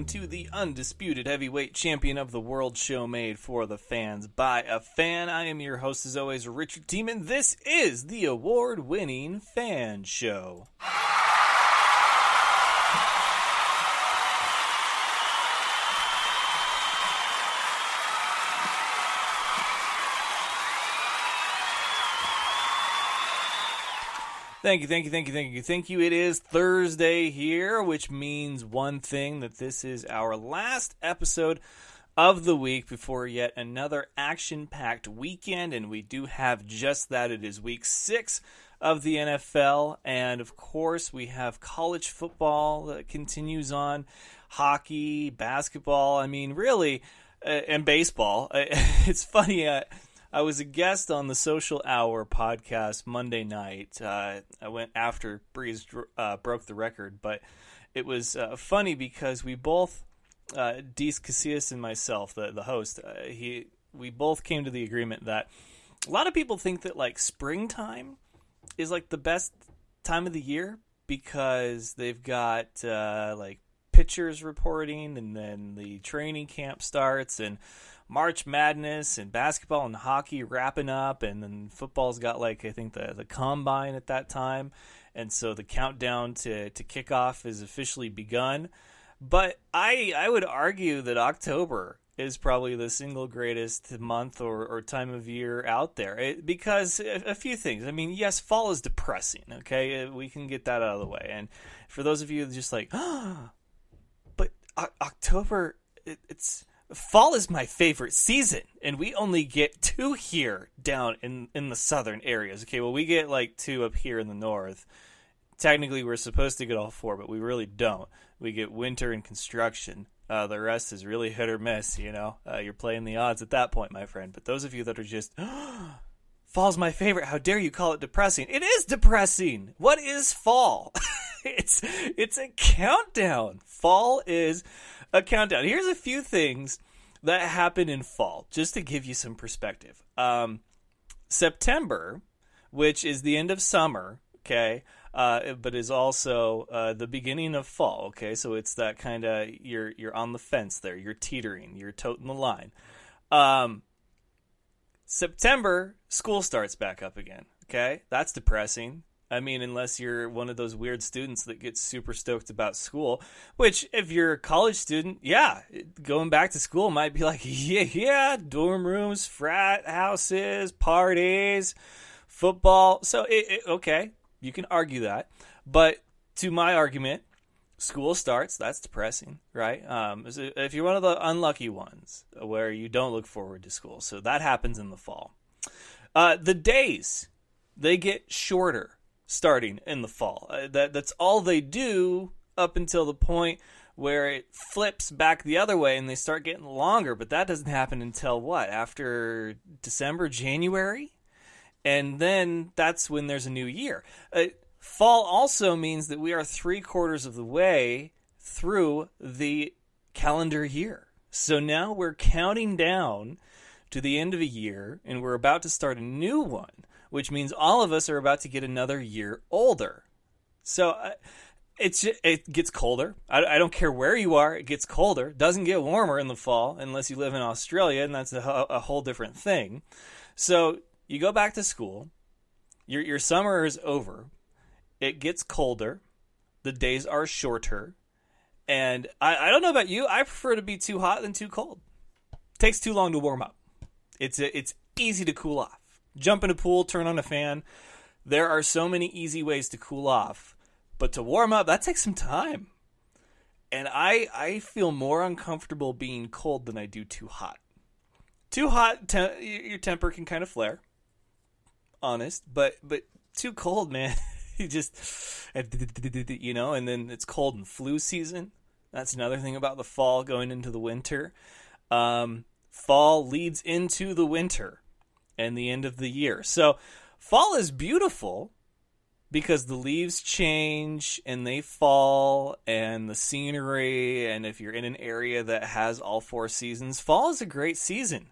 welcome to the undisputed heavyweight champion of the world show made for the fans by a fan. I am your host, as always, Richard Teeman. This is the award winning fan show. Thank you, thank you, thank you, thank you, thank you. It is Thursday here, which means one thing that this is our last episode of the week before yet another action packed weekend. And we do have just that. It is week six of the NFL. And of course, we have college football that continues on, hockey, basketball. I mean, really, uh, and baseball. It's funny. Uh, I was a guest on the Social Hour podcast Monday night. Uh, I went after Brees uh, broke the record, but it was uh, funny because we both, uh, Dees Casillas and myself, the the host, uh, he we both came to the agreement that a lot of people think that like springtime is like the best time of the year because they've got uh, like pitchers reporting and then the training camp starts and March Madness and basketball and hockey wrapping up, and then football's got like I think the the combine at that time, and so the countdown to to kickoff is officially begun. But I I would argue that October is probably the single greatest month or, or time of year out there it, because a, a, few things. I mean, yes, fall is depressing. Okay, uh, we can get that out of the way. And for those of you just like, oh, but o- October, it, it's fall is my favorite season and we only get two here down in in the southern areas. Okay well we get like two up here in the north. Technically we're supposed to get all four but we really don't. We get winter and construction. Uh, the rest is really hit or miss you know? Uh, you're playing the odds at that point my friend. But those of you that are just fall's my favorite how dare you call it depressing? It is depressing! What is fall? It's it's a countdown! Fall is a countdown. Here's a few things that happen in fall, just to give you some perspective. Um, September, which is the end of summer, okay, uh, but is also uh, the beginning of fall. Okay, so it's that kind of you're you're on the fence there, you're teetering, you're toting the line. Um, September, school starts back up again. Okay, that's depressing. I mean, unless you're one of those weird students that gets super stoked about school, which if you're a college student, yeah, going back to school might be like, yeah, yeah, dorm rooms, frat houses, parties, football. So, it, it, okay, you can argue that. But to my argument, school starts. That's depressing, right? Um, if you're one of the unlucky ones where you don't look forward to school, so that happens in the fall. Uh, the days they get shorter starting in the fall. Uh, that that's all they do up until the point where it flips back the other way and they start getting longer. But that doesn't happen until what after December, January, and then that's when there's a new year. Uh, fall also means that we are three quarters of the way through the calendar year. So now we're counting down to the end of a year and we're about to start a new one which means all of us are about to get another year older. So uh, it's it gets colder. I, I, don't care where you are; it gets colder. Doesn't get warmer in the fall unless you live in Australia, and that's a, a whole different thing. So you go back to school. Your your summer is over. It gets colder. The days are shorter. And I, I don't know about you. I prefer to be too hot than too cold. It takes too long to warm up. It's it's easy to cool off jump in a pool, turn on a fan. There are so many easy ways to cool off, but to warm up, that takes some time. And I I feel more uncomfortable being cold than I do too hot. Too hot, te- your temper can kind of flare. Honest, but but too cold, man. you just you know, and then it's cold and flu season. That's another thing about the fall going into the winter. Um, fall leads into the winter and the end of the year. So fall is beautiful because the leaves change and they fall and the scenery and if you're in an area that has all four seasons, fall is a great season.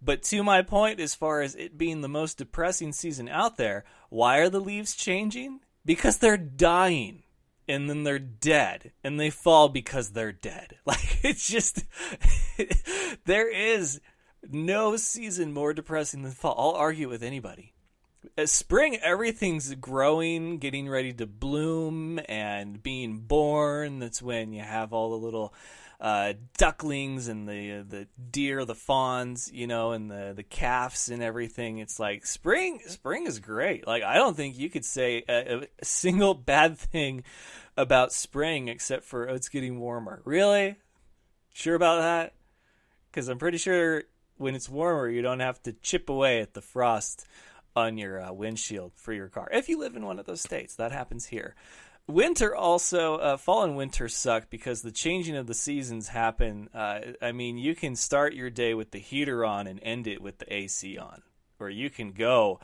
But to my point as far as it being the most depressing season out there, why are the leaves changing? Because they're dying. and then they're dead and they fall because they're dead. Like it's just there is no season more depressing than fall. I'll argue with anybody. As spring, everything's growing, getting ready to bloom, and being born. That's when you have all the little uh, ducklings and the the deer, the fawns, you know, and the the calves and everything. It's like spring. Spring is great. Like I don't think you could say a, a single bad thing about spring except for oh, it's getting warmer. Really? Sure about that? Because I'm pretty sure when it's warmer, you don't have to chip away at the frost on your uh, windshield for your car. If you live in one of those states, that happens here. Winter also, uh, fall and winter suck because the changing of the seasons happen. Uh, I mean, you can start your day with the heater on and end it with the AC on, or you can go,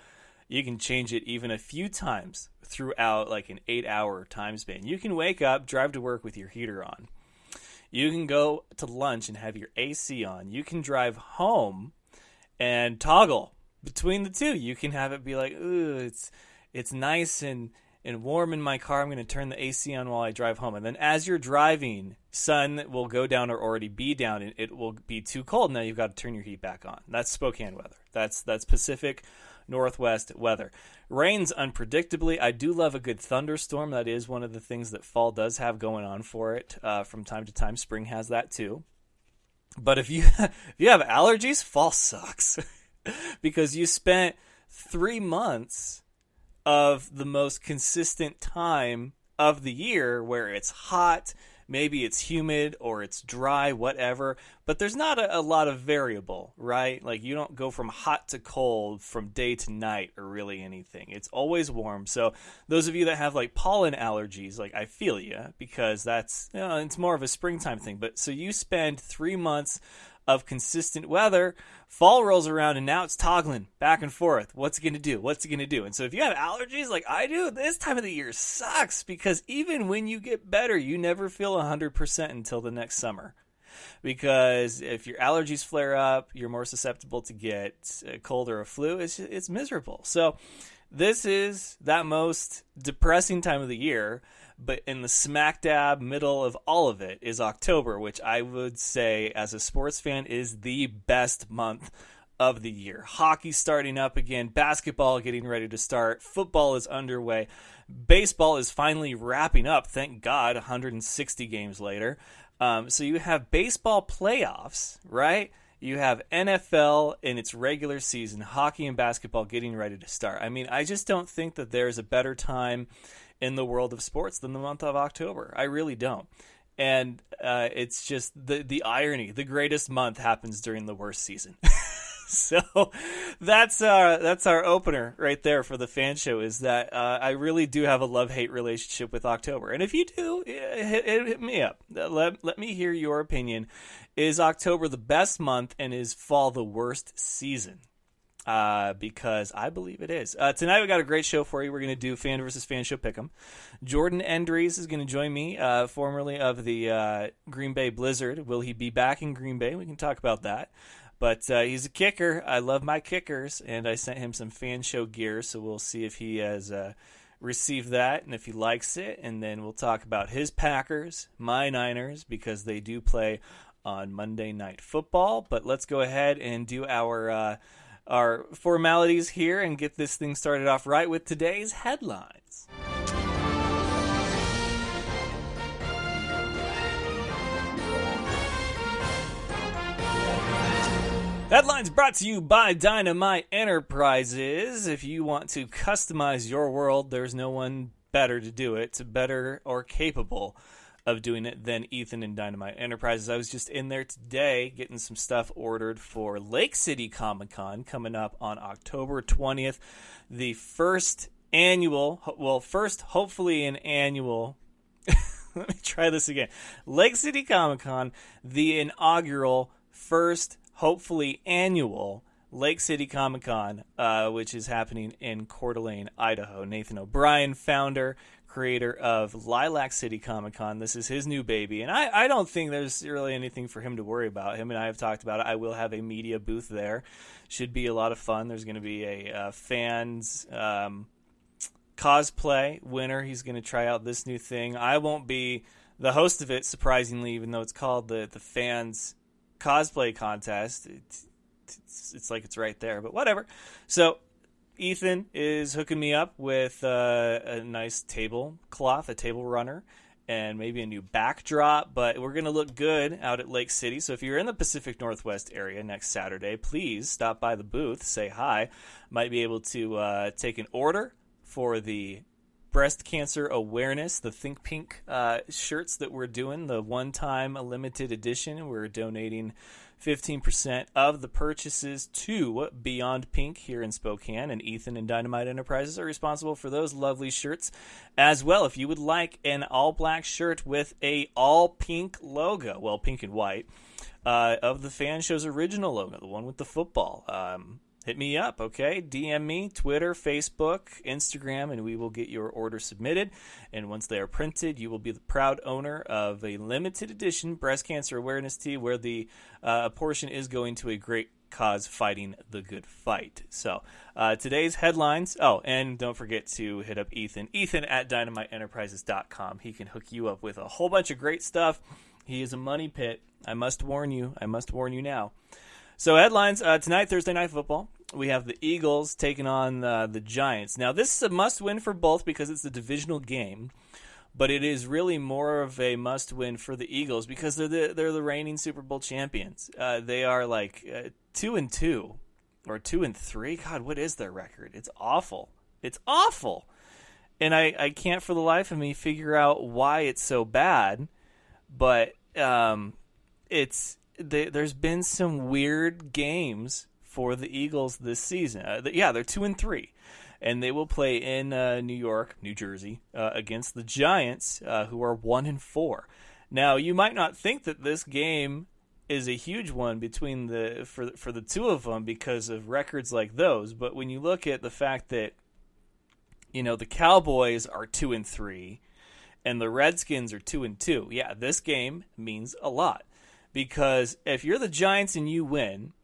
you can change it even a few times throughout like an eight hour time span. You can wake up, drive to work with your heater on. You can go to lunch and have your AC on. You can drive home and toggle between the two. You can have it be like, ooh, it's it's nice and and warm in my car. I'm going to turn the AC on while I drive home. And then as you're driving, sun will go down or already be down and it will be too cold. Now you've got to turn your heat back on. That's Spokane weather. That's that's Pacific Northwest weather. Rains unpredictably. I do love a good thunderstorm. That is one of the things that fall does have going on for it uh, from time to time. Spring has that too. But if you if you have allergies, fall sucks because you spent three months of the most consistent time of the year where it's hot, maybe it's humid or it's dry, whatever, but there's not a, a, lot of variable, right? Like you don't go from hot to cold from day to night or really anything. It's always warm. So those of you that have like pollen allergies, like I feel you because that's, you know, it's more of a springtime thing. But so you spend three months of consistent weather, fall rolls around and now it's toggling back and forth. What's it going to do? What's it going to do? And so if you have allergies like I do, this time of the year sucks because even when you get better, you never feel 100% until the next summer. Because if your allergies flare up, you're more susceptible to get a cold or a flu. It's, it's miserable. So, this is that most depressing time of the year but in the smack dab middle of all of it is October, which I would say, as a sports fan, is the best month of the year. Hockey starting up again, basketball getting ready to start, football is underway, baseball is finally wrapping up, thank God, 160 games later. Um, so you have baseball playoffs, right? You have NFL in its regular season, hockey and basketball getting ready to start. I mean, I just don't think that there's a better time in the world of sports than the month of October. I really don't. And uh, it's just the the irony. The greatest month happens during the worst season. so that's our that's our opener right there for the fan show. Is that uh, I really do have a love hate relationship with October, and if you do, hit, hit, hit me up. Let let me hear your opinion. Is October the best month, and is fall the worst season? Uh, because I believe it is. Uh, tonight we got a great show for you. We're going to do fan versus fan show pick'em. Jordan Endries is going to join me, uh, formerly of the uh, Green Bay Blizzard. Will he be back in Green Bay? We can talk about that. But uh, he's a kicker. I love my kickers, and I sent him some fan show gear, so we'll see if he has uh, received that and if he likes it. And then we'll talk about his Packers, my Niners, because they do play on Monday Night Football. But let's go ahead and do our our formalities here and get this thing started off right with today's headlines. Headlines brought to you by Dynamite Enterprises. If you want to customize your world, there's no one better to do it, better or capable of doing it than Ethan and Dynamite Enterprises. I was just in there today getting some stuff ordered for Lake City Comic Con coming up on October 20th. The first annual, well, first, hopefully, an annual. Let me try this again. Lake City Comic Con, the inaugural, first, hopefully, annual. Lake City Comic Con, uh, which is happening in Coeur d'Alene, Idaho. Nathan O'Brien, founder, creator of Lilac City Comic Con. This is his new baby, and I, I don't think there's really anything for him to worry about. Him and I have talked about it. I will have a media booth there. Should be a lot of fun. There's going to be a uh, fans. Um, cosplay winner. He's going to try out this new thing. I won't be the host of it, surprisingly, even though it's called the the fans cosplay contest. It's, it's, it's like it's right there, but whatever. So Ethan is hooking me up with uh, a nice tablecloth, a table runner, and maybe a new backdrop. But we're going to look good out at Lake City. So if you're in the Pacific Northwest area next Saturday, please stop by the booth, say hi. Might be able to uh, take an order for the breast cancer awareness, the Think Pink uh, shirts that we're doing, the one time limited edition. We're donating 15% of the purchases to Beyond Pink here in Spokane, and Ethan and Dynamite Enterprises are responsible for those lovely shirts as well. If you would like an all black shirt with a all pink logo, well, pink and white, uh, of the fan show's original logo, the one with the football. Um, hit me up, okay? DM me, Twitter, Facebook, Instagram, and we will get your order submitted. And once they are printed, you will be the proud owner of a limited edition breast cancer awareness tee where the uh, portion is going to a great cause fighting the good fight. So uh, today's headlines. Oh, and don't forget to hit up Ethan. Ethan at dynamiteenterprises.com. He can hook you up with a whole bunch of great stuff. He is a money pit. I must warn you. I must warn you now. So headlines uh, tonight, Thursday night football we have the Eagles taking on uh, the Giants. Now, this is a must win for both because it's a divisional game, but it is really more of a must win for the Eagles because they're the they're the reigning Super Bowl champions. Uh, they are like uh, two and two or two and three. God, what is their record? It's awful. It's awful, and I I can't for the life of me figure out why it's so bad. But um, it's there's been some weird games for the Eagles this season. Uh, yeah, they're two and three, and they will play in uh, New York, New Jersey, uh, against the Giants, uh, who are one and four. Now, you might not think that this game is a huge one between the for for the two of them because of records like those, but when you look at the fact that you know the Cowboys are two and three, and the Redskins are two and two, yeah, this game means a lot because if you're the Giants and you win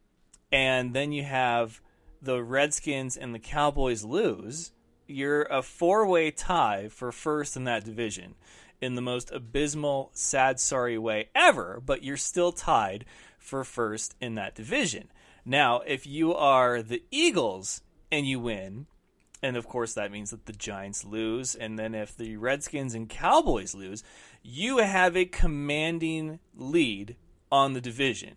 and then you have the Redskins and the Cowboys lose, you're a four way tie for first in that division in the most abysmal, sad, sorry way ever, but you're still tied for first in that division. Now, if you are the Eagles and you win, and of course that means that the Giants lose, and then if the Redskins and Cowboys lose, you have a commanding lead on the division.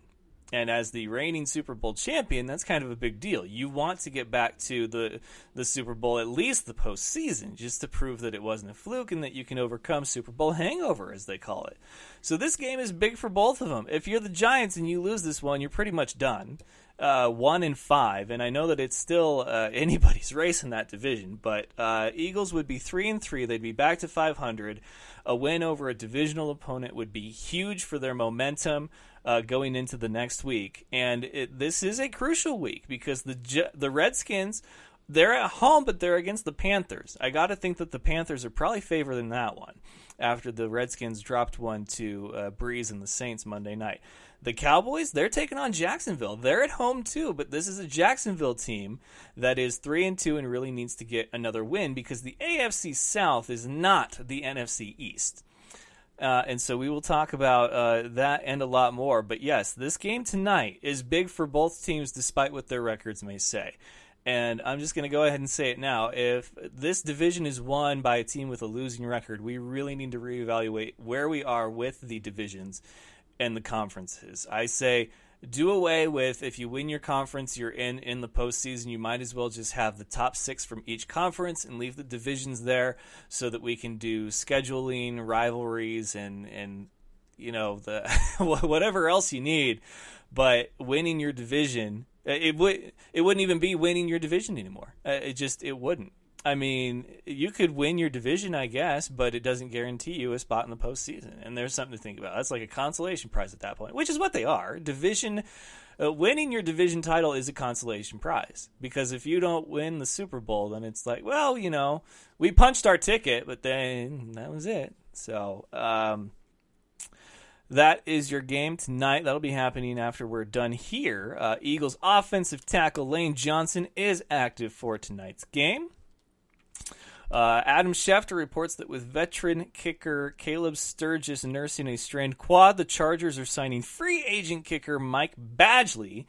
And as the reigning Super Bowl champion, that's kind of a big deal. You want to get back to the the Super Bowl, at least the postseason, just to prove that it wasn't a fluke and that you can overcome Super Bowl hangover, as they call it. So this game is big for both of them. If you're the Giants and you lose this one, you're pretty much done. Uh, one in five, and I know that it's still uh, anybody's race in that division. But uh, Eagles would be three and three; they'd be back to 500. A win over a divisional opponent would be huge for their momentum uh, going into the next week. And it, this is a crucial week because the the Redskins they're at home, but they're against the Panthers. I got to think that the Panthers are probably favored in that one after the Redskins dropped one to uh, Brees and the Saints Monday night. The Cowboys, they're taking on Jacksonville. They're at home too, but this is a Jacksonville team that is 3 and 2 and really needs to get another win because the AFC South is not the NFC East. Uh, and so we will talk about uh, that and a lot more. But yes, this game tonight is big for both teams, despite what their records may say. And I'm just going to go ahead and say it now. If this division is won by a team with a losing record, we really need to reevaluate where we are with the divisions and the conferences. I say do away with if you win your conference, you're in in the postseason. You might as well just have the top six from each conference and leave the divisions there, so that we can do scheduling, rivalries, and and you know the whatever else you need. But winning your division, it would it wouldn't even be winning your division anymore. Uh, it just it wouldn't. I mean, you could win your division, I guess, but it doesn't guarantee you a spot in the postseason. And there's something to think about. That's like a consolation prize at that point, which is what they are. Division, uh, winning your division title is a consolation prize because if you don't win the Super Bowl, then it's like, well, you know, we punched our ticket, but then that was it. So, um, that is your game tonight. That'll be happening after we're done here. Uh, Eagles offensive tackle Lane Johnson is active for tonight's game. Uh, Adam Schefter reports that with veteran kicker Caleb Sturgis nursing a strained quad, the Chargers are signing free agent kicker Mike Badgley.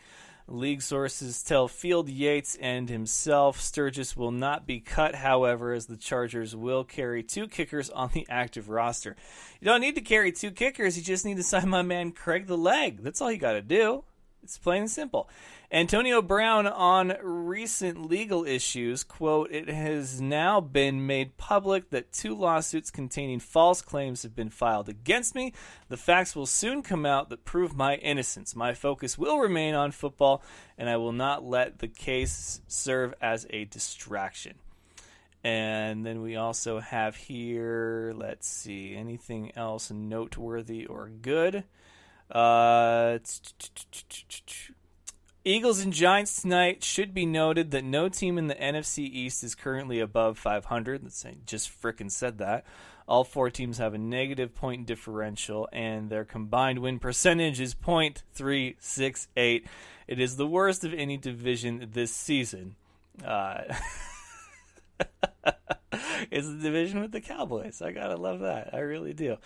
League sources tell Field Yates and himself Sturgis will not be cut, however, as the Chargers will carry two kickers on the active roster. You don't need to carry two kickers, you just need to sign my man Craig the Leg. That's all you got to do. It's plain and simple. Antonio Brown on recent legal issues, quote, it has now been made public that two lawsuits containing false claims have been filed against me. The facts will soon come out that prove my innocence. My focus will remain on football, and I will not let the case serve as a distraction. And then we also have here, let's see, anything else noteworthy or good? Uh, Eagles and Giants tonight. Should be noted that no team in the NFC East is currently above 500. Let's say just frickin' said that. All four teams have a negative point differential, and their combined win percentage is .368. It is the worst of any division this season. Uh, it's the division with the Cowboys. I gotta love that. I really do.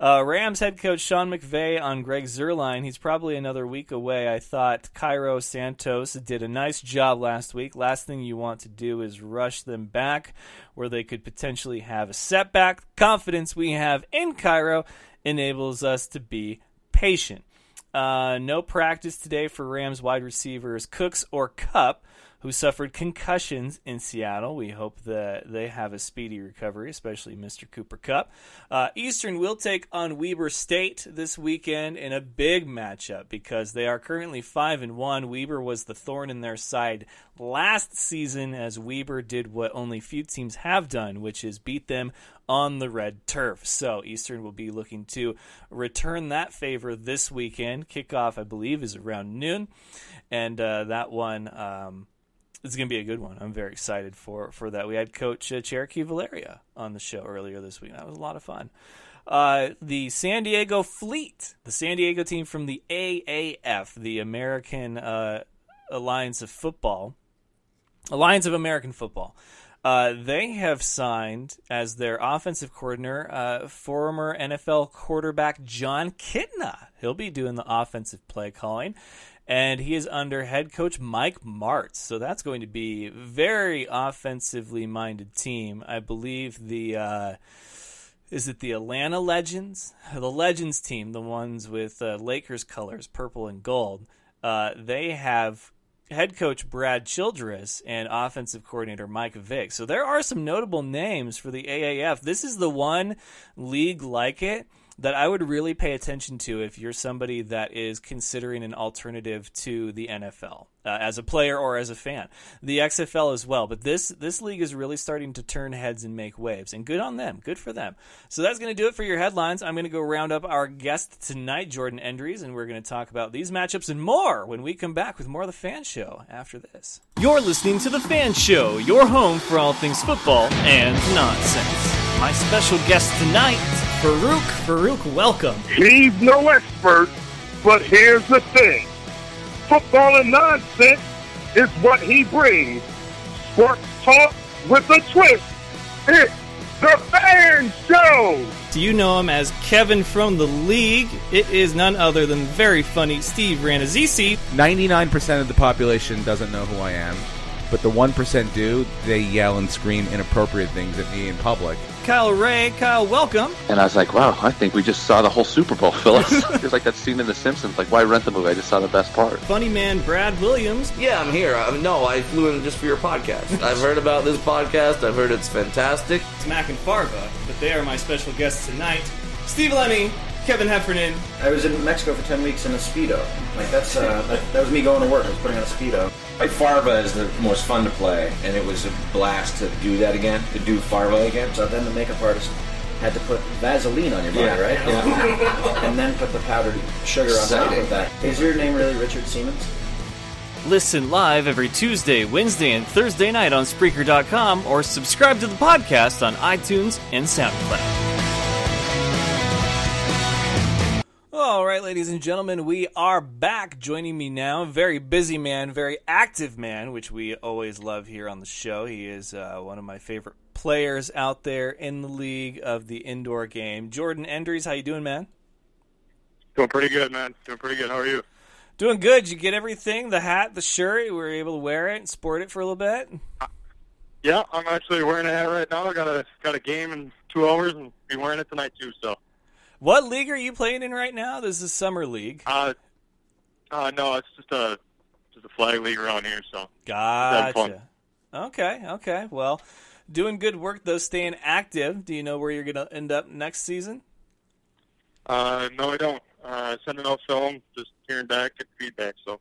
Uh, Rams head coach Sean McVay on Greg Zuerlein. He's probably another week away. I thought Cairo Santos did a nice job last week. Last thing you want to do is rush them back where they could potentially have a setback. Confidence we have in Cairo enables us to be patient. Uh, no practice today for Rams wide receivers Cooks or Kupp who suffered concussions in Seattle. We hope that they have a speedy recovery, especially Mr. Cooper Kupp. Uh, Eastern will take on Weber State this weekend in a big matchup because they are currently five and one. Weber was the thorn in their side last season, as Weber did what only few teams have done, which is beat them on the red turf. So Eastern will be looking to return that favor this weekend. Kickoff, I believe, is around noon, and uh, that one. Um, it's going to be a good one. I'm very excited for for that. We had Coach uh, Cherokee Valeria on the show earlier this week. That was a lot of fun. Uh, the San Diego Fleet, the San Diego team from the AAF, the American uh, Alliance of Football, Alliance of American Football. Uh, they have signed as their offensive coordinator uh, former NFL quarterback Jon Kitna. He'll be doing the offensive play calling and he is under head coach Mike Martz. So that's going to be very offensively minded team. I believe the uh, is it the Atlanta Legends, the Legends team, the ones with uh, Lakers colors, purple and gold. Uh, they have head coach Brad Childress and offensive coordinator Mike Vick. So there are some notable names for the AAF. This is the one league like it that I would really pay attention to if you're somebody that is considering an alternative to the NFL uh, as a player or as a fan. The XFL as well, but this this league is really starting to turn heads and make waves, and good on them, good for them. So that's going to do it for your headlines. I'm going to go round up our guest tonight, Jordan Endries, and we're going to talk about these matchups and more when we come back with more of the Fan Show after this. You're listening to the Fan Show, your home for all things football and nonsense. My special guest tonight Farouk, Farouk, welcome. He's no expert, but here's the thing. Football and nonsense is what he brings. Sports talk with a twist. It's the Fan Show! Do you know him as Kevin from the League? It is none other than very funny Steve Rannazzisi. 99% of the population doesn't know who I am, but the 1% do. They yell and scream inappropriate things at me in public. Kyle Ray. Kyle, welcome. And I was like, wow, I think we just saw the whole Super Bowl, Phyllis. it's like that scene in The Simpsons. Like, why rent the movie? I just saw the best part. Funny man Brad Williams. Yeah, I'm here. I mean, no, I flew in just for your podcast. I've heard about this podcast. I've heard it's fantastic. It's Mac and Farva, but they are my special guests tonight. Steve Lemme, Kevin Heffernan. I was in Mexico for 10 weeks in a Speedo. Like, that's, uh, that, that was me going to work. I was putting on a Speedo. Like Farva is the most fun to play, and it was a blast to do that again, to do Farva again. So then the makeup artist had to put Vaseline on your body, Yeah, right? yeah. and then put the powdered sugar on top of that. Is your name really Richard Siemens? Listen live every Tuesday, Wednesday, and Thursday night on Spreaker.com or subscribe to the podcast on iTunes and SoundCloud. All right, ladies and gentlemen, we are back. Joining me now, very busy man, very active man, which we always love here on the show. He is uh, one of my favorite players out there in the league of the indoor game. Jordan Endries, how you doing, man? Doing pretty good, man. Doing pretty good. How are you? Doing good. You get everything, the hat, the shirt. We were able to wear it and sport it for a little bit. Yeah, I'm actually wearing a hat right now. I got a got a game in two hours and be wearing it tonight too. So, What league are you playing in right now? This is summer league. uh, uh, no, it's just a just a flag league around here. So. Gotcha. Okay, okay. Well, doing good work though, staying active. Do you know where you're going to end up next season? uh, no, I don't. Uh, sending out film, just hearing back, getting feedback. So,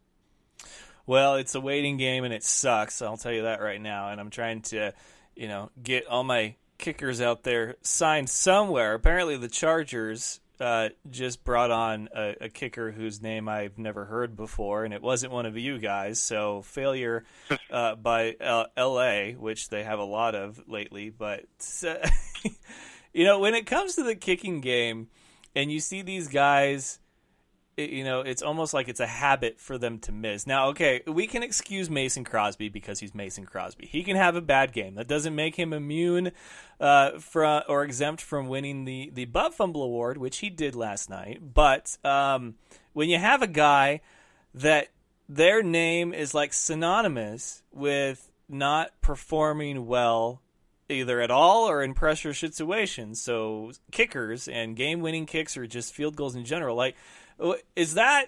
Well, it's a waiting game and it sucks. I'll tell you that right now. And I'm trying to, you know, get all my kickers out there signed somewhere. Apparently, the Chargers uh, just brought on a, a kicker whose name I've never heard before, and it wasn't one of you guys. So failure uh, by uh, L.A., which they have a lot of lately. But uh, you know, when it comes to the kicking game, and you see these guys you know, it's almost like it's a habit for them to miss. Now, okay, we can excuse Mason Crosby because he's Mason Crosby. He can have a bad game. That doesn't make him immune uh, from or exempt from winning the the Butt Fumble Award, which he did last night. But um, when you have a guy that their name is like synonymous with not performing well either at all or in pressure situations. So kickers and game-winning kicks or just field goals in general. Like, is that?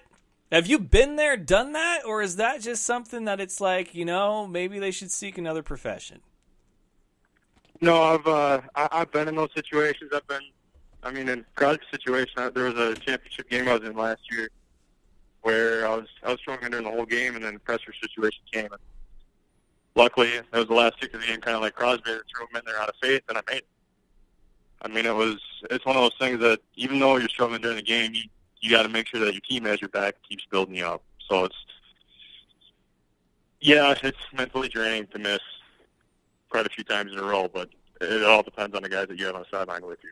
Have you been there, done that, or is that just something that it's like you know maybe they should seek another profession? no, I've uh, I, I've been in those situations. I've been, I mean, in Crosby's situation, I, there was a championship game I was in last year where I was I was in during the whole game, and then the pressure situation came. And luckily, that was the last kick of the game, kind of like Crosby. I threw him in there out of faith, and I made it. I mean, it was it's one of those things that even though you're struggling during the game, you you got to make sure that your team has your back, keeps building you up. So it's yeah, it's mentally draining to miss quite a few times in a row, but it all depends on the guys that you have on the sideline with you.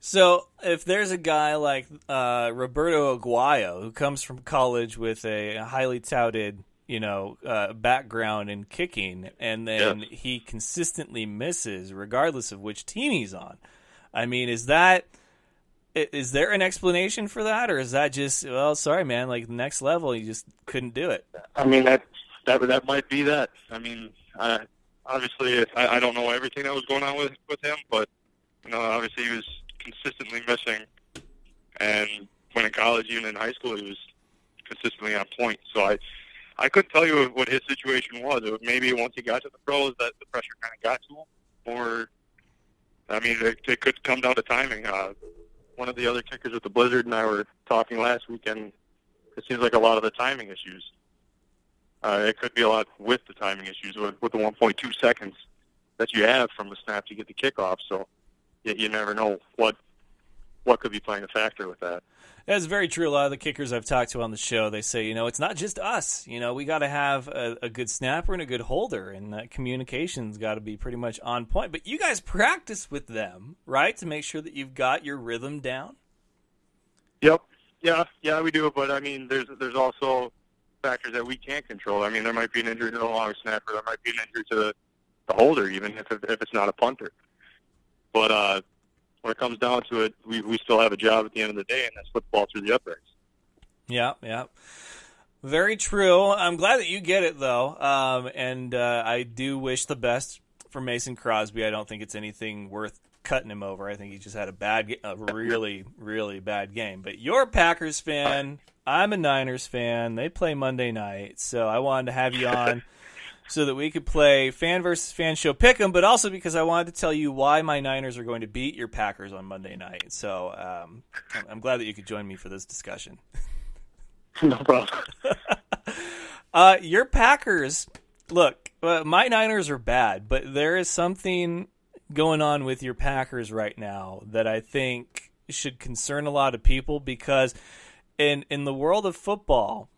So if there's a guy like uh, Roberto Aguayo who comes from college with a highly touted, you know, uh, background in kicking, and then he consistently misses regardless of which team he's on, I mean, is that is there an explanation for that, or is that just well, sorry, man, like the next level, you just couldn't do it? I mean that that that might be that. I mean, uh, obviously, I, I don't know everything that was going on with with him, but you know, obviously he was consistently missing, and when in college, even in high school, he was consistently on point. So I I couldn't tell you what his situation was. It was maybe once he got to the pros that the pressure kind of got to him, or I mean, it, it could come down to timing. Uh, one of the other kickers with the Blizzard and I were talking last weekend. It seems like a lot of the timing issues. Uh, it could be a lot with the timing issues with, with the 1.2 seconds that you have from the snap to get the kickoff. So you, you never know what what could be playing a factor with that. That's very true. A lot of the kickers I've talked to on the show, they say, you know, it's not just us. You know, we got to have a, a good snapper and a good holder, and that communication's got to be pretty much on point. But you guys practice with them, right, to make sure that you've got your rhythm down. Yep. Yeah, yeah, we do. But I mean, there's there's also factors that we can't control. I mean, there might be an injury to the long snapper. There might be an injury to the, the holder, even if if it's not a punter. But uh, when it comes down to it, we we still have a job at the end of the day, and that's the through the uprights. Yeah, yeah. Very true. I'm glad that you get it though, um, and uh, I do wish the best for Mason Crosby. I don't think it's anything worth cutting him over. I think he just had a bad, a really, really bad game. But you're a Packers fan. I'm a Niners fan. They play Monday night, so I wanted to have you on so that we could play fan versus fan show pick'em, but also because I wanted to tell you why my Niners are going to beat your Packers on Monday night. So um, I'm- I'm glad that you could join me for this discussion. no problem. Uh, your Packers, look, uh, my Niners are bad, but there is something going on with your Packers right now that I think should concern a lot of people because in in the world of football,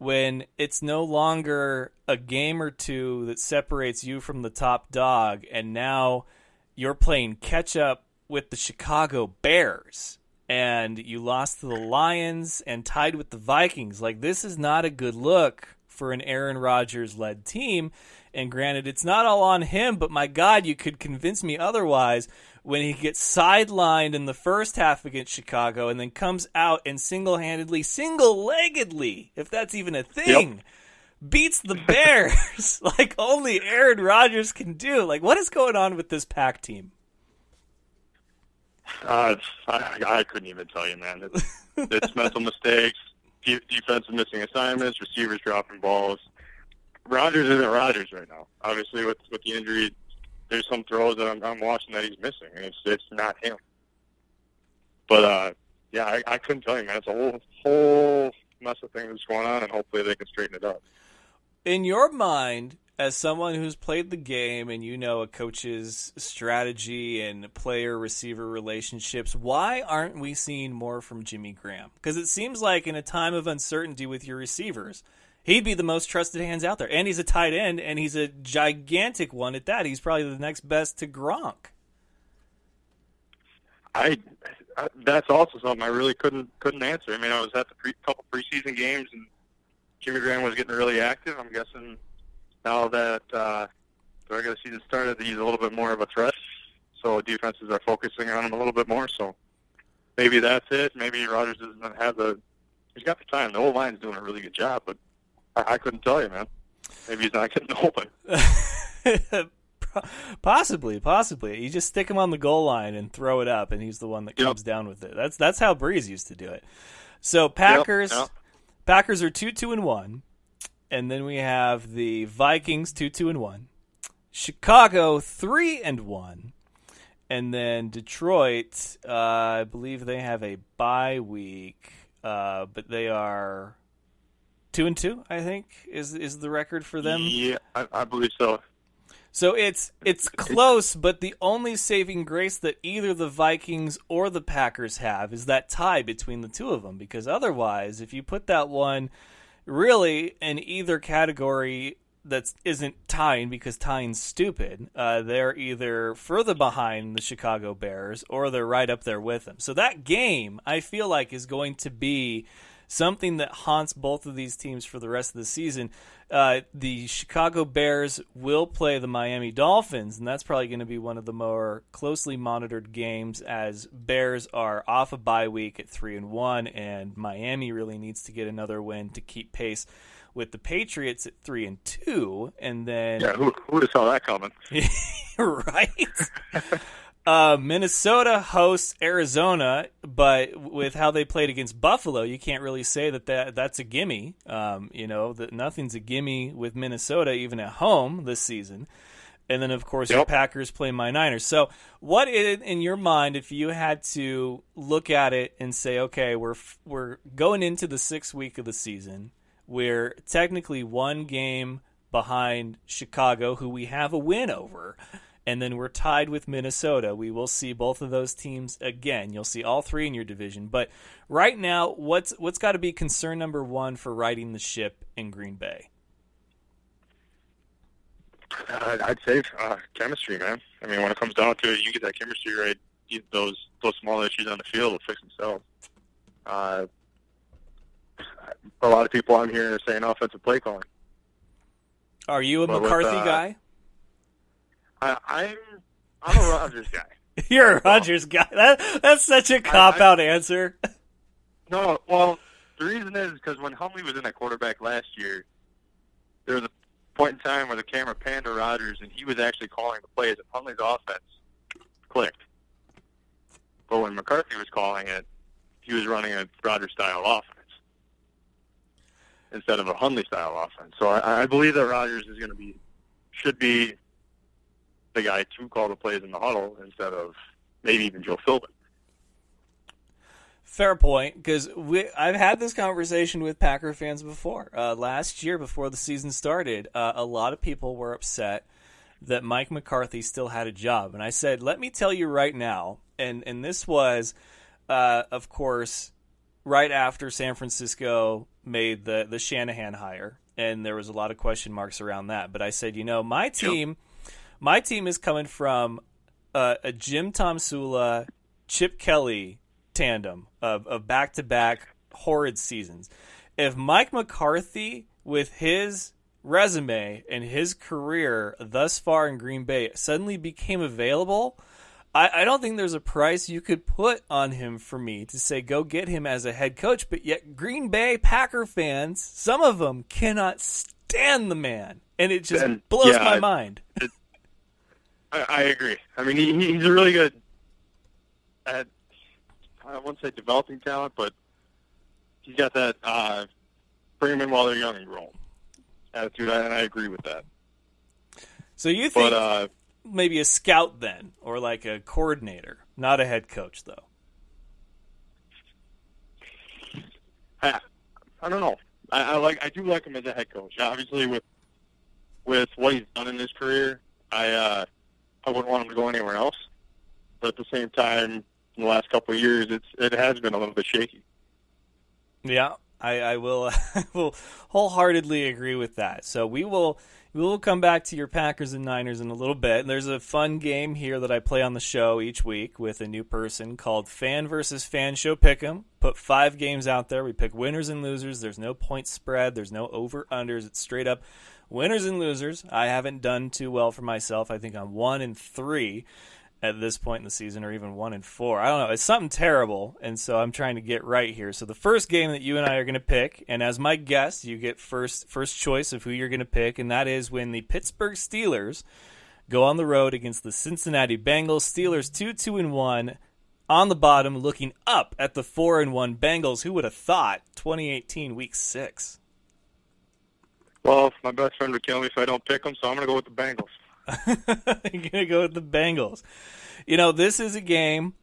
when it's no longer a game or two that separates you from the top dog, and now you're playing catch up with the Chicago Bears and you lost to the Lions and tied with the Vikings. Like this is not a good look for an Aaron Rodgers led team. And granted, it's not all on him, but my God, you could convince me otherwise when he gets sidelined in the first half against Chicago and then comes out and single handedly, single leggedly, if that's even a thing, beats the Bears like only Aaron Rodgers can do. Like, what is going on with this pack team? Uh, I, I couldn't even tell you, man. It's, it's mental mistakes, de- defensive missing assignments, receivers dropping balls. Rodgers isn't Rodgers right now. Obviously, with with the injury, there's some throws that I'm, I'm watching that he's missing, and it's it's not him. But uh, yeah, I, I couldn't tell you, man. It's a whole whole mess of things that's going on, and hopefully they can straighten it up. In your mind, as someone who's played the game and you know a coach's strategy and player receiver relationships, why aren't we seeing more from Jimmy Graham? Because it seems like in a time of uncertainty with your receivers, he'd be the most trusted hands out there. And he's a tight end, and he's a gigantic one at that. He's probably the next best to Gronk. I, I that's also something I really couldn't couldn't answer. I mean, I was at the pre, couple preseason games and Jimmy Graham was getting really active. I'm guessing now that uh, the regular season started, he's a little bit more of a threat. So defenses are focusing on him a little bit more. So maybe that's it. Maybe Rodgers doesn't have the. He's got the time. The whole line's doing a really good job, but I, I couldn't tell you, man. Maybe he's not getting open. possibly, possibly. You just stick him on the goal line and throw it up, and he's the one that Yep. comes down with it. That's that's how Brees used to do it. So Packers, yep. Packers are two two and one, and then we have the Vikings two two and one, Chicago three and one, and then Detroit. Uh, I believe they have a bye week, uh, but they are two and two. I think is is the record for them. Yeah, I, I believe so. So it's it's close, but the only saving grace that either the Vikings or the Packers have is that tie between the two of them. Because otherwise, if you put that one really in either category that isn't tying because tying's stupid, uh, they're either further behind the Chicago Bears or they're right up there with them. So that game, I feel like, is going to be something that haunts both of these teams for the rest of the season. Uh, the Chicago Bears will play the Miami Dolphins, and that's probably going to be one of the more closely monitored games as Bears are off a bye week at three and one, and Miami really needs to get another win to keep pace with the Patriots at three and two, and then Yeah, who who would have saw that coming? right? uh, Minnesota hosts Arizona, but with how they played against Buffalo, you can't really say that, that that's a gimme. Um, you know, that nothing's a gimme with Minnesota, even at home this season. And then, of course, your Yep. Packers play my Niners. So, what in, in your mind, if you had to look at it and say, okay, we're we're going into the sixth week of the season, we're technically one game behind Chicago, who we have a win over, and then we're tied with Minnesota. We will see both of those teams again. You'll see all three in your division. But right now, what's what's got to be concern number one for riding the ship in Green Bay? Uh, I'd say uh, chemistry, man. I mean, when it comes down to it, you get that chemistry right. Those those small issues on the field will fix themselves. Uh, a lot of people I'm hearing are saying offensive play calling. Are you a with, McCarthy uh, guy? I, I'm I'm a Rodgers guy. You're a Rodgers guy. That that's such a cop out answer. No, well, the reason is because when Hundley was in at quarterback last year, there was a point in time where the camera panned to Rodgers, and he was actually calling the plays, and Hundley's offense clicked. But when McCarthy was calling it, he was running a Rodgers style offense instead of a Hundley style offense. So I, I believe that Rodgers is going to be should be the guy to call the plays in the huddle instead of maybe even Joe Philbin. Fair point, because I've had this conversation with Packer fans before. Uh, last year, before the season started, uh, a lot of people were upset that Mike McCarthy still had a job, and I said, "Let me tell you right now," and and this was, uh, of course, right after San Francisco made the the Shanahan hire, and there was a lot of question marks around that. But I said, you know, my team, my team is coming from uh, a Jim Tomsula, Chip Kelly tandem of, of back-to-back horrid seasons. If Mike McCarthy with his resume and his career thus far in Green Bay suddenly became available, I, I don't think there's a price you could put on him for me to say go get him as a head coach. But yet, Green Bay Packer fans, some of them cannot stand the man, and it just And, blows yeah, my mind. I, I agree. I mean, he, he's a really good at I won't say developing talent, but he's got that uh, bring them in while they're young and grow 'em attitude, and I agree with that. So you think But uh, maybe a scout then, or like a coordinator, not a head coach though. I, I don't know. I, I like I do like him as a head coach. Obviously, with with what he's done in his career, I uh, I wouldn't want him to go anywhere else. But at the same time, in the last couple of years, it's it has been a little bit shaky. Yeah, I, I will I will wholeheartedly agree with that. So we will we will come back to your Packers and Niners in a little bit. There's a fun game here that I play on the show each week with a new person called Fan versus Fan Show Pick'em. Put five games out there. We pick winners and losers. There's no point spread. There's no over unders. It's straight up winners and losers. I haven't done too well for myself. I think I'm one and three at this point in the season, or even one and four. I don't know. It's something terrible, and so I'm trying to get right here. So the first game that you and I are going to pick, and as my guest, you get first first choice of who you're going to pick, and that is when the Pittsburgh Steelers go on the road against the Cincinnati Bengals. Steelers two two and one on the bottom, looking up at the four and one Bengals. Who would have thought? 2018 Week Six. Well, my best friend would kill me if I don't pick them, so I'm going to go with the Bengals. You're gonna go with the Bengals. You know, this is a game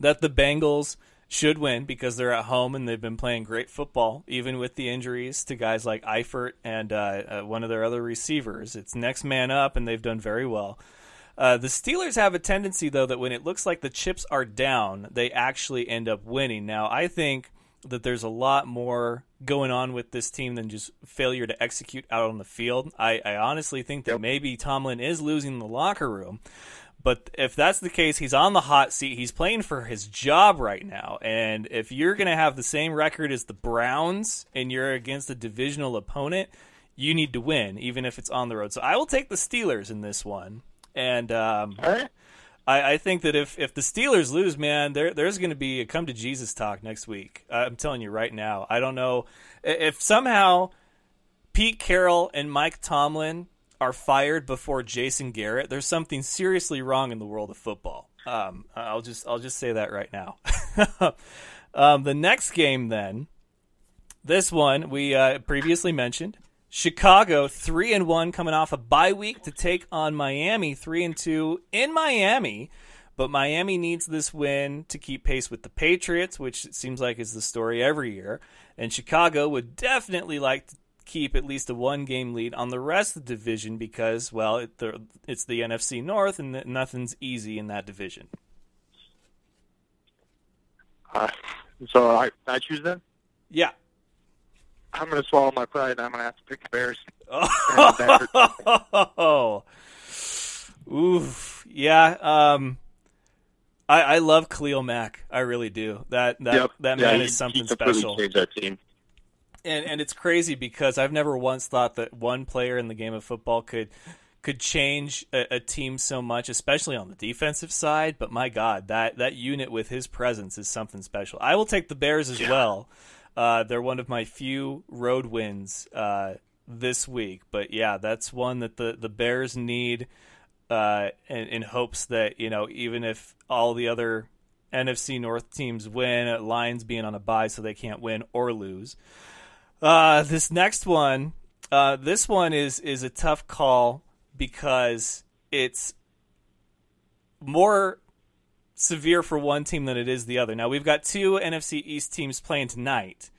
that the Bengals should win because they're at home and they've been playing great football, even with the injuries to guys like Eifert and uh, uh, one of their other receivers. It's next man up, and they've done very well. Uh, the Steelers have a tendency, though, that when it looks like the chips are down, they actually end up winning. Now, I think that there's a lot more going on with this team than just failure to execute out on the field. I, I honestly think that maybe Tomlin is losing the locker room. But if that's the case, he's on the hot seat. He's playing for his job right now. And if you're going to have the same record as the Browns and you're against a divisional opponent, you need to win, even if it's on the road. So I will take the Steelers in this one. And um, All right. I, I think that if, if the Steelers lose, man, there there's going to be a come to Jesus talk next week. I'm telling you right now. I don't know if somehow Pete Carroll and Mike Tomlin are fired before Jason Garrett. There's something seriously wrong in the world of football. Um, I'll just I'll just say that right now. um, the next game, then, this one we uh, previously mentioned. Chicago three and one coming off a bye week to take on Miami three and two in Miami, but Miami needs this win to keep pace with the Patriots, which it seems like is the story every year. And Chicago would definitely like to keep at least a one game lead on the rest of the division because, well, it, the, it's the NFC North and nothing's easy in that division. Uh, so I, I choose them. Yeah. I'm going to swallow my pride, and I'm going to have to pick the Bears. Oh, oof, yeah. Um, I I love Khalil Mack. I really do. That that Yep. that Yeah, man he- is something special. changed that team. And and it's crazy because I've never once thought that one player in the game of football could could change a, a team so much, especially on the defensive side. But my God, that that unit with his presence is something special. I will take the Bears as well. Uh, they're one of my few road wins uh, this week, but yeah, that's one that the the Bears need uh, in, in hopes that you know even if all the other NFC North teams win, uh, Lions being on a bye, so they can't win or lose. Uh, this next one, uh, this one is is a tough call because it's more severe for one team than it is the other. Now we've got two NFC East teams playing tonight,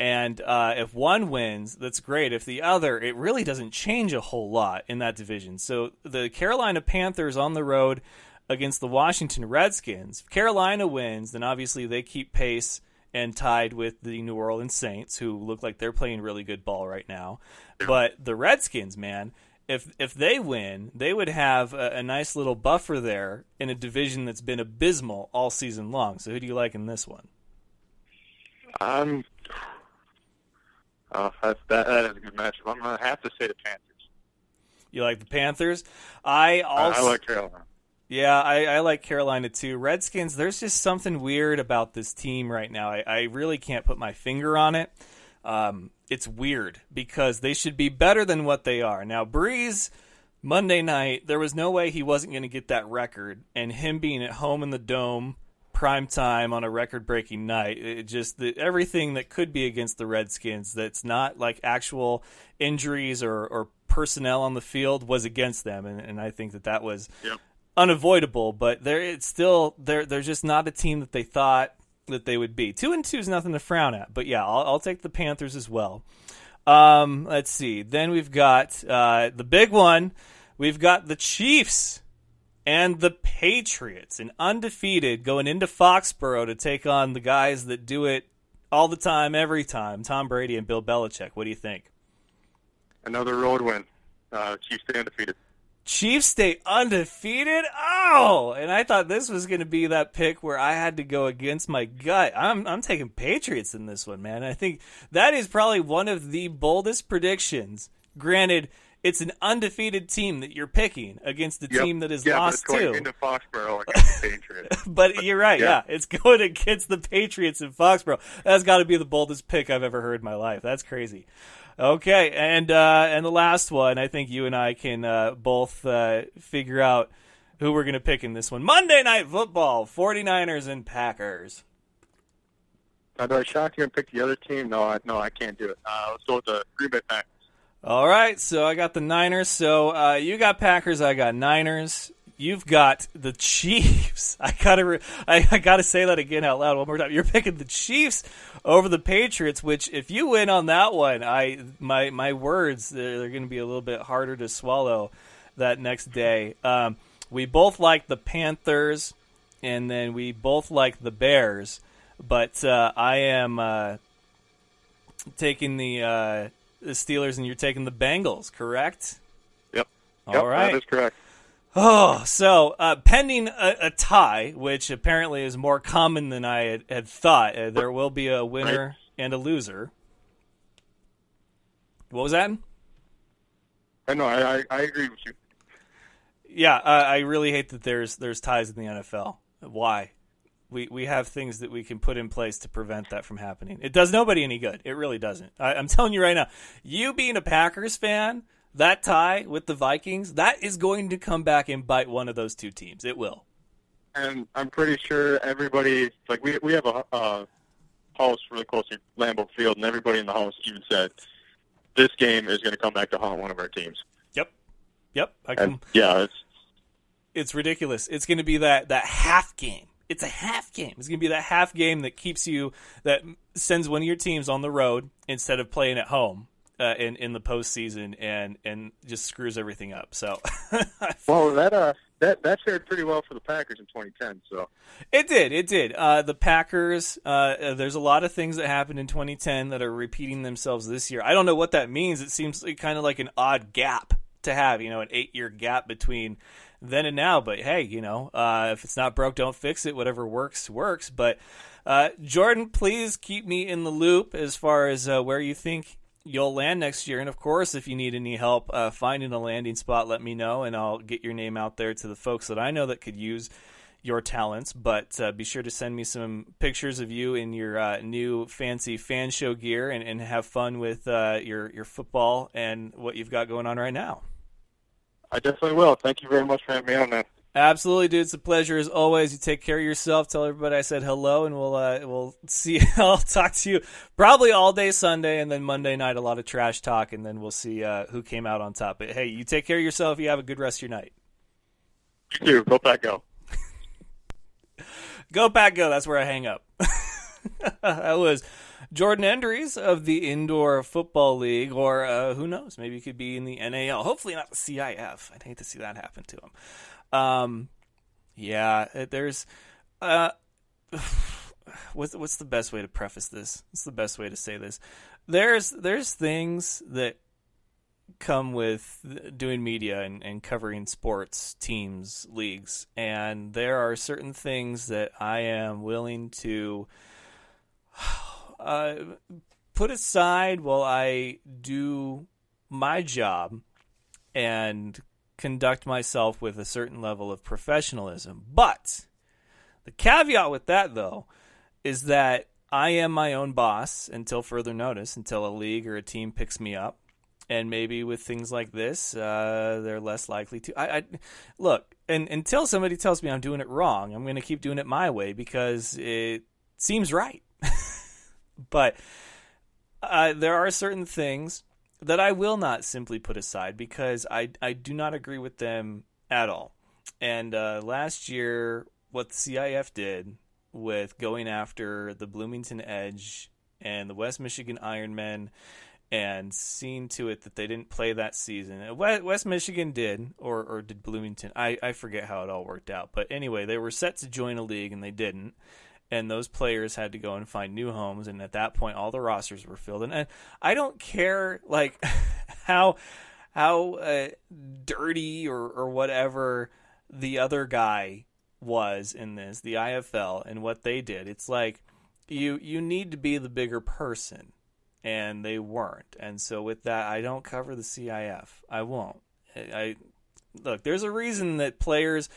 and uh, if one wins, that's great. If the other, it really doesn't change a whole lot in that division. So the Carolina Panthers on the road against the Washington Redskins. If Carolina wins, then obviously they keep pace and tied with the New Orleans Saints, who look like they're playing really good ball right now. But the Redskins, man, if if they win, they would have a, a nice little buffer there in a division that's been abysmal all season long. So who do you like in this one? I'm Uh, that's, that, that is a good matchup. I'm going to have to say the Panthers. You like the Panthers? I I, also I like Carolina. Yeah, I, I like Carolina too. Redskins, there's just something weird about this team right now. I, I really can't put my finger on it. Um, it's weird because they should be better than what they are. Now, Brees, Monday night, there was no way he wasn't going to get that record, and him being at home in the dome, prime time on a record breaking night, it just the, everything that could be against the Redskins that's not like actual injuries or, or personnel on the field was against them, and, and I think that that was Yep. unavoidable, but they're it's still they're they're just not a team that they thought that they would be. Two and two is nothing to frown at, but yeah, I'll, I'll take the Panthers as well. Um, let's see. Then we've got uh, the big one. We've got the Chiefs and the Patriots, and undefeated going into Foxborough to take on the guys that do it all the time, every time. Tom Brady and Bill Belichick. What do you think? Another road win. Uh, Chiefs stay undefeated. Chiefs stay undefeated. Oh, and I thought this was going to be that pick where I had to go against my gut. I'm I'm taking Patriots in this one, man. I think that is probably one of the boldest predictions. Granted, it's an undefeated team that you're picking against the Yep. team that is yeah, lost but it's going too. into Foxborough against the Patriots. But you're right, yeah. Yeah. It's going against the Patriots in Foxborough. That's got to be the boldest pick I've ever heard in my life. That's crazy. Okay, and uh, and the last one, I think you and I can uh, both uh, figure out who we're going to pick in this one. Monday Night Football, 49ers and Packers. Now, do I shock you and pick the other team? No, I, no, I can't do it. Uh, let's go with the Green Bay Packers. All right, so I got the Niners. So uh, you got Packers, I got Niners. You've got the Chiefs. I gotta, re- I, I gotta say that again out loud one more time. You're picking the Chiefs over the Patriots. Which, if you win on that one, I my my words they're, they're going to be a little bit harder to swallow that next day. Um, we both like the Panthers, and then we both like the Bears. But uh, I am uh, taking the uh, the Steelers, and you're taking the Bengals, correct? Yep. All yep, right. That is correct. Oh, so uh, pending a, a tie, which apparently is more common than I had, had thought, uh, there will be a winner and a loser. What was that? I know. I, I, I agree with you. Yeah, uh, I really hate that there's there's ties in the NFL. Why? We we have things that we can put in place to prevent that from happening. It does nobody any good. It really doesn't. I, I'm telling you right now. You being a Packers fan, that tie with the Vikings, that is going to come back and bite one of those two teams. It will. And I'm pretty sure everybody, like we we have a uh, house really close to Lambeau Field, and everybody in the house even said this game is going to come back to haunt one of our teams. Yep. Yep. I can, And yeah, it's it's ridiculous. It's going to be that that half game. It's a half game. It's going to be that half game that keeps you that sends one of your teams on the road instead of playing at home uh, in in the postseason and and just screws everything up. So well that uh that that fared pretty well for the Packers in 2010. So It did. It did. Uh, the Packers. Uh, uh, there's a lot of things that happened in 2010 that are repeating themselves this year. I don't know what that means. It seems like, kind of like an odd gap to have. You know, an eight year gap between then and now. But hey, you know, uh, if it's not broke, don't fix it. Whatever works, works. But uh, Jordan, please keep me in the loop as far as uh, where you think you'll land next year. And of course, if you need any help uh, finding a landing spot, let me know, and I'll get your name out there to the folks that I know that could use your talents. But uh, be sure to send me some pictures of you in your uh, new fancy fan show gear, and, and have fun with uh, your your football and what you've got going on right now. I definitely will. Thank you very much for having me on, man. Absolutely, dude. It's a pleasure as always. You take care of yourself. Tell everybody I said hello, and we'll uh, we'll see. I'll talk to you probably all day Sunday, and then Monday night a lot of trash talk, and then we'll see uh, who came out on top. But hey, you take care of yourself. You have a good rest of your night. You too. Go Pack, go. Go back, go. That's where I hang up. that was Jordan Endries of the Indoor Football League, or uh, who knows? Maybe he could be in the NAL. Hopefully not the CIF. I'd hate to see that happen to him. Um, yeah, uh, there's. Uh, what's what's the best way to preface this? What's the best way to say this? There's there's things that come with doing media and, and covering sports teams leagues and there are certain things that i am willing to uh, put aside while I do my job and conduct myself with a certain level of professionalism. But the caveat with that, though, is that I am my own boss until further notice, until a league or a team picks me up. And maybe with things like this, uh, they're less likely to. I, I look, and until somebody tells me I'm doing it wrong, I'm going to keep doing it my way because it seems right. but uh, there are certain things that I will not simply put aside because I I do not agree with them at all. And uh, last year, what the CIF did with going after the Bloomington Edge and the West Michigan Ironmen and seeing to it that they didn't play that season. West Michigan did, or, or did Bloomington? I, I forget how it all worked out. But anyway, they were set to join a league and they didn't. And those players had to go and find new homes. And at that point, all the rosters were filled. And, and I don't care, like, how how uh, dirty or, or whatever the other guy was in this, the IFL, and what they did. It's like you you need to be the bigger person and they weren't. And so with that, I don't cover the CIF. I won't. I, I look. There's a reason that players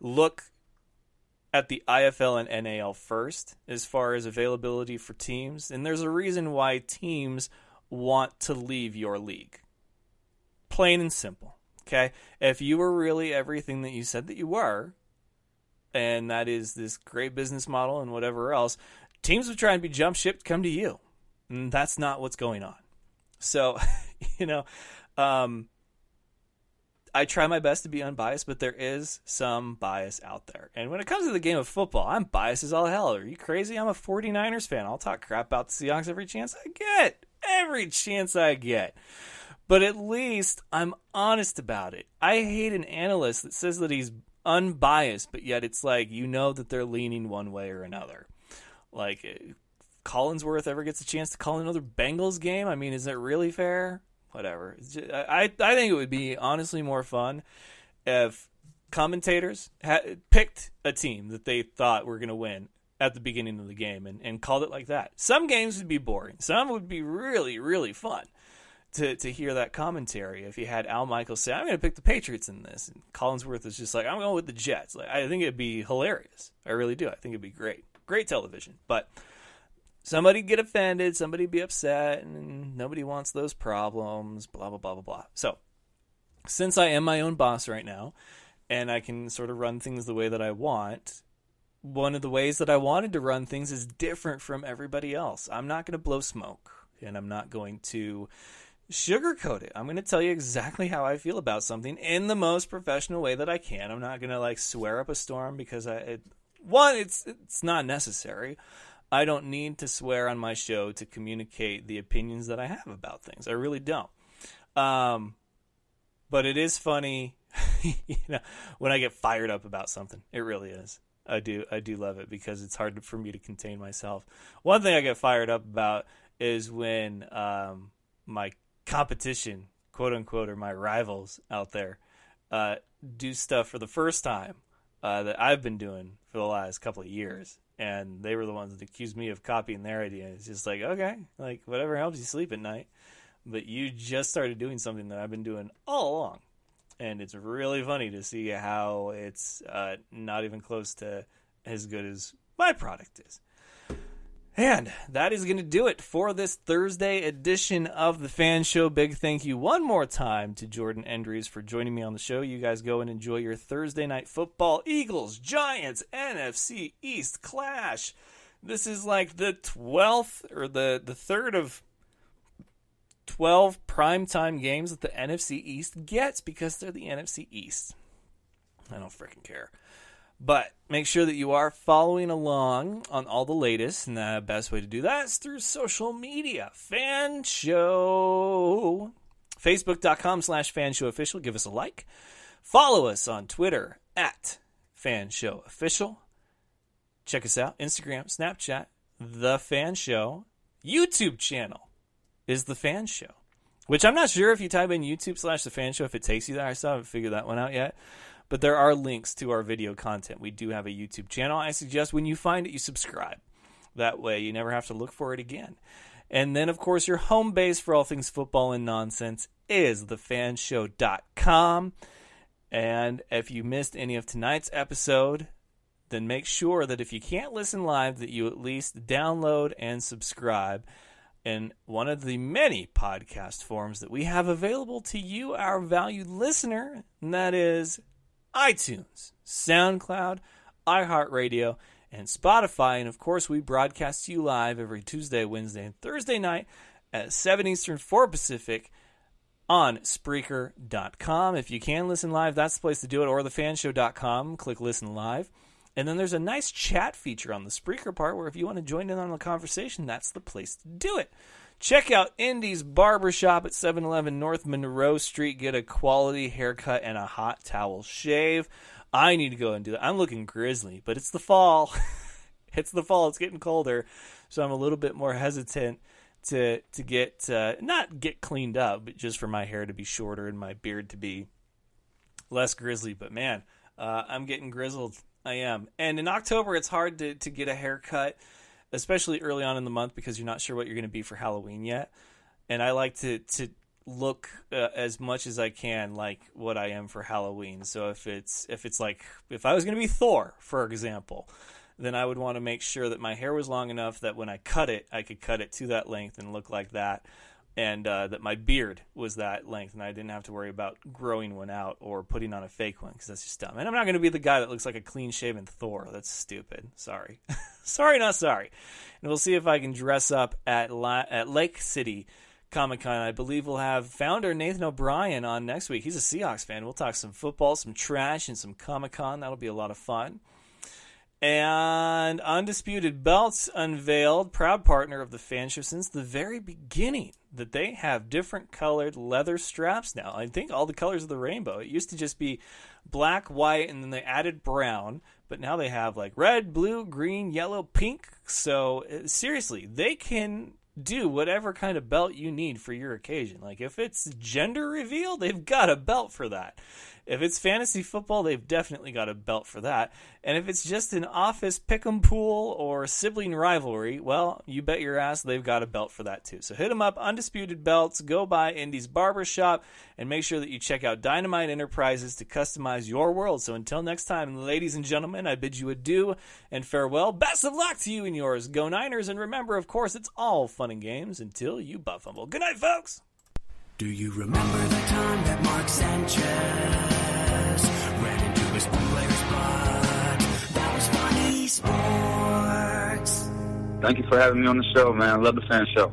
look at the IFL and NAL first as far as availability for teams, and there's a reason why teams want to leave your league. Plain and simple. Okay, if you were really everything that you said that you were, and that is this great business model and whatever else, teams would try and be jump ship to come to you. And that's not what's going on. So, you know, um, I try my best to be unbiased, but there is some bias out there. And when it comes to the game of football, I'm biased as all hell. Are you crazy? I'm a 49ers fan. I'll talk crap about the Seahawks every chance I get. Every chance I get. But at least I'm honest about it. I hate an analyst that says that he's unbiased, but yet it's like you know that they're leaning one way or another. Like uh, Collinsworth ever gets a chance to call another Bengals game, I mean, is it really fair? Whatever. I I think it would be honestly more fun if commentators picked a team that they thought were going to win at the beginning of the game and, and called it like that. Some games would be boring. Some would be really, really fun to, to hear that commentary. If you had Al Michaels say, I'm going to pick the Patriots in this, and Collinsworth is just like, I'm going with the Jets. Like, I think it'd be hilarious. I really do. I think it'd be great. Great television. But somebody get offended, somebody be upset, and nobody wants those problems, blah, blah, blah, blah, blah. So, since I am my own boss right now, and I can sort of run things the way that I want, one of the ways that I wanted to run things is different from everybody else. I'm not going to blow smoke, and I'm not going to sugarcoat it. I'm going to tell you exactly how I feel about something in the most professional way that I can. I'm not going to like swear up a storm because I it, one it's it's not necessary. I don't need to swear on my show to communicate the opinions that I have about things. I really don't. Um, but it is funny, you know, when I get fired up about something. It really is. I do. I do love it because it's hard for me to contain myself. One thing I get fired up about is when um, my competition, quote unquote, or my rivals out there, uh, do stuff for the first time uh, that I've been doing for the last couple of years and they were the ones that accused me of copying their idea. It's just like, okay, like whatever helps you sleep at night. But you just started doing something that I've been doing all along. And it's really funny to see how it's uh, not even close to as good as my product is. And that is going to do it for this Thursday edition of the Fan Show. Big thank you one more time to Jordan Endries for joining me on the show. You guys go and enjoy your Thursday night football. Eagles, Giants, NFC East clash. This is like the 12th or the, the third of 12 primetime games that the NFC East gets because they're the NFC East. I don't freaking care. But make sure that you are following along on all the latest, and the best way to do that is through social media. Fan Show. Facebook.com slash Fan Show Official. Give us a like. Follow us on Twitter at Fan Show Official. Check us out. Instagram, Snapchat, The Fan Show. YouTube channel is The Fan Show. Which I'm not sure if you type in YouTube slash The Fan Show if it takes you there. I still haven't figured that one out yet but there are links to our video content. We do have a YouTube channel. I suggest when you find it, you subscribe. That way, you never have to look for it again. And then, of course, your home base for all things football and nonsense is thefanshow.com. And if you missed any of tonight's episode, then make sure that if you can't listen live, that you at least download and subscribe in one of the many podcast forms that we have available to you, our valued listener, and that is iTunes, SoundCloud, iHeartRadio, and Spotify. And of course, we broadcast to you live every Tuesday, Wednesday, and Thursday night at 7 Eastern, 4 Pacific on Spreaker.com. If you can listen live, that's the place to do it, or thefanshow.com. Click Listen Live. And then there's a nice chat feature on the Spreaker part where if you want to join in on the conversation, that's the place to do it. Check out Indy's Barbershop at 711 North Monroe Street. Get a quality haircut and a hot towel shave. I need to go and do that. I'm looking grizzly, but it's the fall. it's the fall. It's getting colder, so I'm a little bit more hesitant to to get uh, not get cleaned up, but just for my hair to be shorter and my beard to be less grizzly. But man, uh, I'm getting grizzled. I am. And in October, it's hard to to get a haircut, especially early on in the month because you're not sure what you're going to be for Halloween yet. And I like to to look uh, as much as I can like what I am for Halloween. So if it's if it's like if I was going to be Thor, for example, then I would want to make sure that my hair was long enough that when I cut it, I could cut it to that length and look like that, and uh, that my beard was that length, and I didn't have to worry about growing one out or putting on a fake one because that's just dumb. And I'm not going to be the guy that looks like a clean shaven Thor. That's stupid. Sorry, sorry, not sorry. And we'll see if I can dress up at La- at Lake City. Comic Con. I believe we'll have founder Nathan O'Brien on next week. He's a Seahawks fan. We'll talk some football, some trash, and some Comic Con. That'll be a lot of fun. And Undisputed Belts unveiled, proud partner of the fan show since the very beginning, that they have different colored leather straps now. I think all the colors of the rainbow. It used to just be black, white, and then they added brown, but now they have like red, blue, green, yellow, pink. So uh, seriously, they can do whatever kind of belt you need for your occasion. Like if it's gender reveal, they've got a belt for that. If it's fantasy football, they've definitely got a belt for that. And if it's just an office pick'em pool or sibling rivalry, well, you bet your ass they've got a belt for that too. So hit them up, Undisputed Belts, go by Indy's Barbershop, and make sure that you check out Dynamite Enterprises to customize your world. So until next time, ladies and gentlemen, I bid you adieu and farewell. Best of luck to you and yours. Go Niners, and remember, of course, it's all fun and games until you butt fumble. Good night, folks. Do you remember the time that Mark Sanchez ran into his own player's butt? That was funny sports. Thank you for having me on the show, man. I love the fan show.